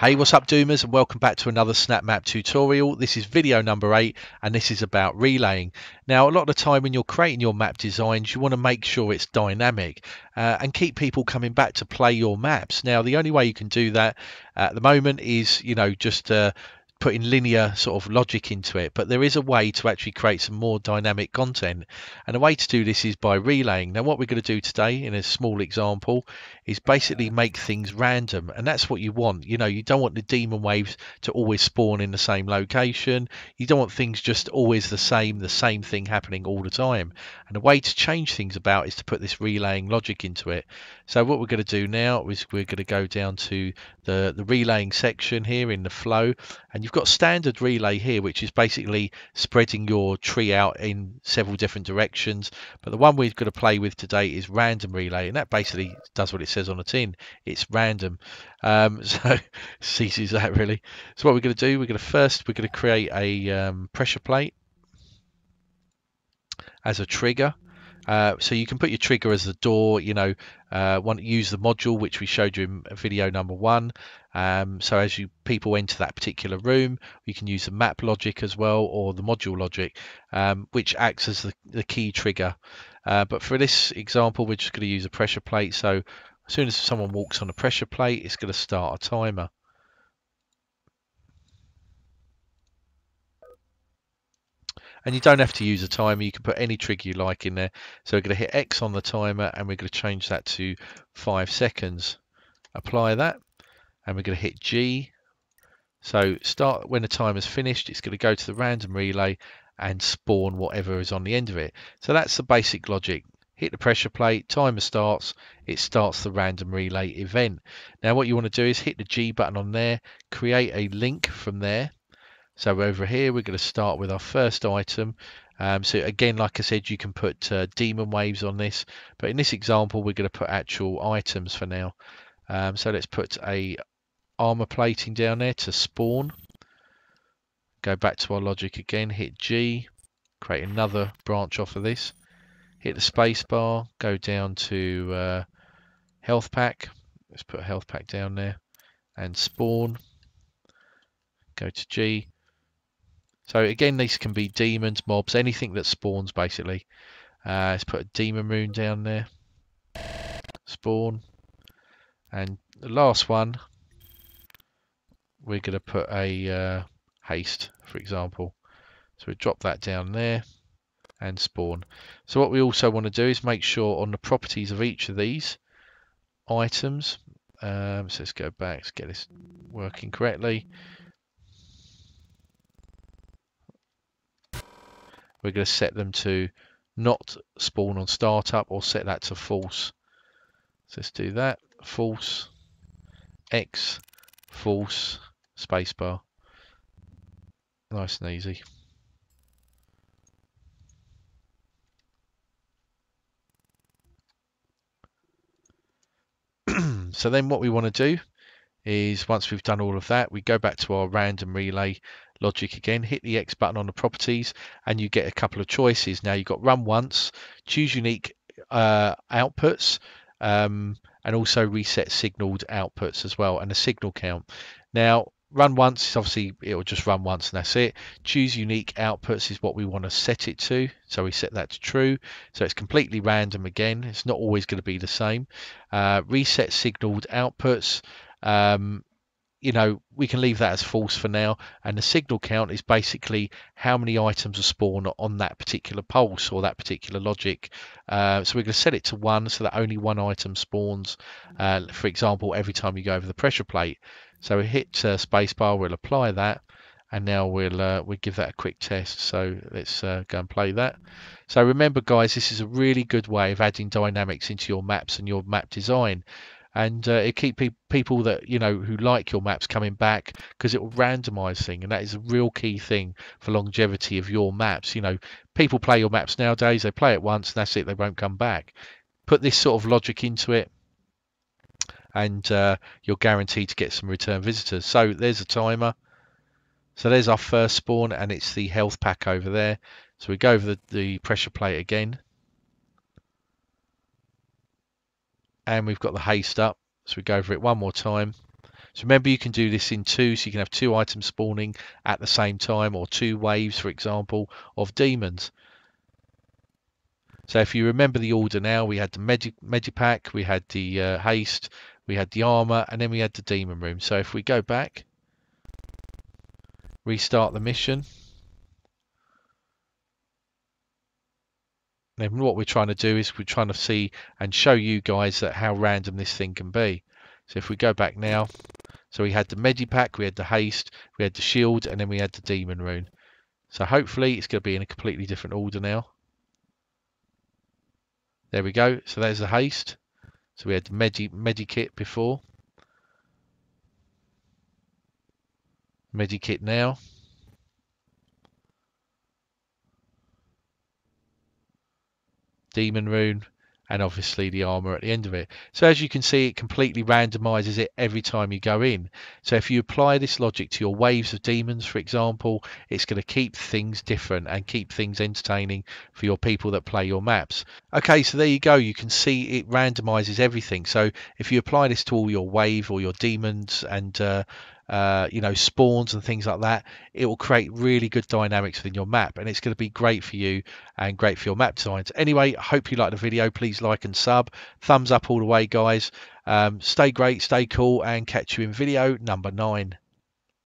Hey, what's up Doomers and welcome back to another SnapMap tutorial. This is video number 8 and this is about relaying. Now a lot of the time when you're creating your map designs you want to make sure it's dynamic uh, and keep people coming back to play your maps. Now the only way you can do that at the moment is you know just uh, putting linear sort of logic into it, but there is a way to actually create some more dynamic content. And a way to do this is by relaying. Now, what we're going to do today in a small example is basically make things random, and that's what you want. You know, you don't want the demon waves to always spawn in the same location. You don't want things just always the same, the same thing happening all the time. And the way to change things about is to put this relaying logic into it. So what we're going to do now is we're going to go down to the, the relaying section here in the flow, and you've got standard relay here, which is basically spreading your tree out in several different directions. But the one we're going to play with today is random relay, and that basically does what it says on the tin. It's random. Um, so ceases that really. So what we're going to do, we're going to first we're going to create a um, pressure plate as a trigger. Uh, so you can put your trigger as the door, you know, uh, want to use the module which we showed you in video number one. Um, so as you people enter that particular room, you can use the map logic as well or the module logic, um, which acts as the, the key trigger. Uh, but for this example, we're just going to use a pressure plate. So as soon as someone walks on a pressure plate, it's going to start a timer. And you don't have to use a timer. You can put any trigger you like in there. So we're going to hit X on the timer and we're going to change that to five seconds. Apply that and we're going to hit G. So start when the timer's finished it's going to go to the random relay and spawn whatever is on the end of it. So that's the basic logic. Hit the pressure plate timer starts it starts the random relay event. Now what you want to do is hit the G button on there create a link from there so over here, we're going to start with our first item. Um, so again, like I said, you can put uh, demon waves on this, but in this example, we're going to put actual items for now. Um, so let's put a armor plating down there to spawn. Go back to our logic again, hit G, create another branch off of this. Hit the space bar, go down to uh, health pack. Let's put a health pack down there and spawn. Go to G, so again, these can be demons, mobs, anything that spawns basically. Uh, let's put a demon rune down there. Spawn. And the last one, we're going to put a uh, haste, for example. So we drop that down there and spawn. So what we also want to do is make sure on the properties of each of these items, um, so let's go back, let's get this working correctly. We're going to set them to not spawn on startup or set that to false. So let's do that. False, X, false, spacebar. Nice and easy. so then what we want to do is once we've done all of that, we go back to our random relay logic again, hit the X button on the properties, and you get a couple of choices. Now you've got run once, choose unique uh, outputs, um, and also reset signaled outputs as well, and a signal count. Now, run once obviously it'll just run once and that's it. Choose unique outputs is what we want to set it to. So we set that to true. So it's completely random again. It's not always going to be the same. Uh, reset signaled outputs. Um, you know, we can leave that as false for now. And the signal count is basically how many items are spawned on that particular pulse or that particular logic. Uh, so we're going to set it to one so that only one item spawns, uh, for example, every time you go over the pressure plate. So we hit uh, spacebar, we'll apply that. And now we'll uh, we'll give that a quick test. So let's uh, go and play that. So remember, guys, this is a really good way of adding dynamics into your maps and your map design and uh, it keep pe- people that you know who like your maps coming back because it will randomize thing and that is a real key thing for longevity of your maps you know. People play your maps nowadays they play it once and that's it they won't come back. Put this sort of logic into it and uh, you're guaranteed to get some return visitors. So there's a timer. So there's our first spawn and it's the health pack over there. So we go over the, the pressure plate again and we've got the haste up so we go over it one more time So remember you can do this in two, so you can have two items spawning at the same time or two waves, for example, of demons. So if you remember the order now, we had the Medi Medipack, we had the uh, Haste, we had the Armour, and then we had the Demon Rune. So if we go back, restart the mission, then what we're trying to do is we're trying to see and show you guys that how random this thing can be. So if we go back now, so we had the Medipack, we had the Haste, we had the Shield, and then we had the Demon Rune. So hopefully it's going to be in a completely different order now. There we go. So there's the haste. So we had the Medi Medikit before. Medikit now. Demon Rune and obviously the armor at the end of it. So as you can see, it completely randomizes it every time you go in. So if you apply this logic to your waves of demons, for example, it's going to keep things different and keep things entertaining for your people that play your maps. Okay, so there you go. You can see it randomizes everything. So if you apply this to all your wave or your demons and uh, uh, you know, spawns and things like that, it will create really good dynamics within your map and it's going to be great for you and great for your map designs. Anyway, hope you liked the video. Please like and sub. Thumbs up all the way, guys. Um, stay great, stay cool, and catch you in video number nine.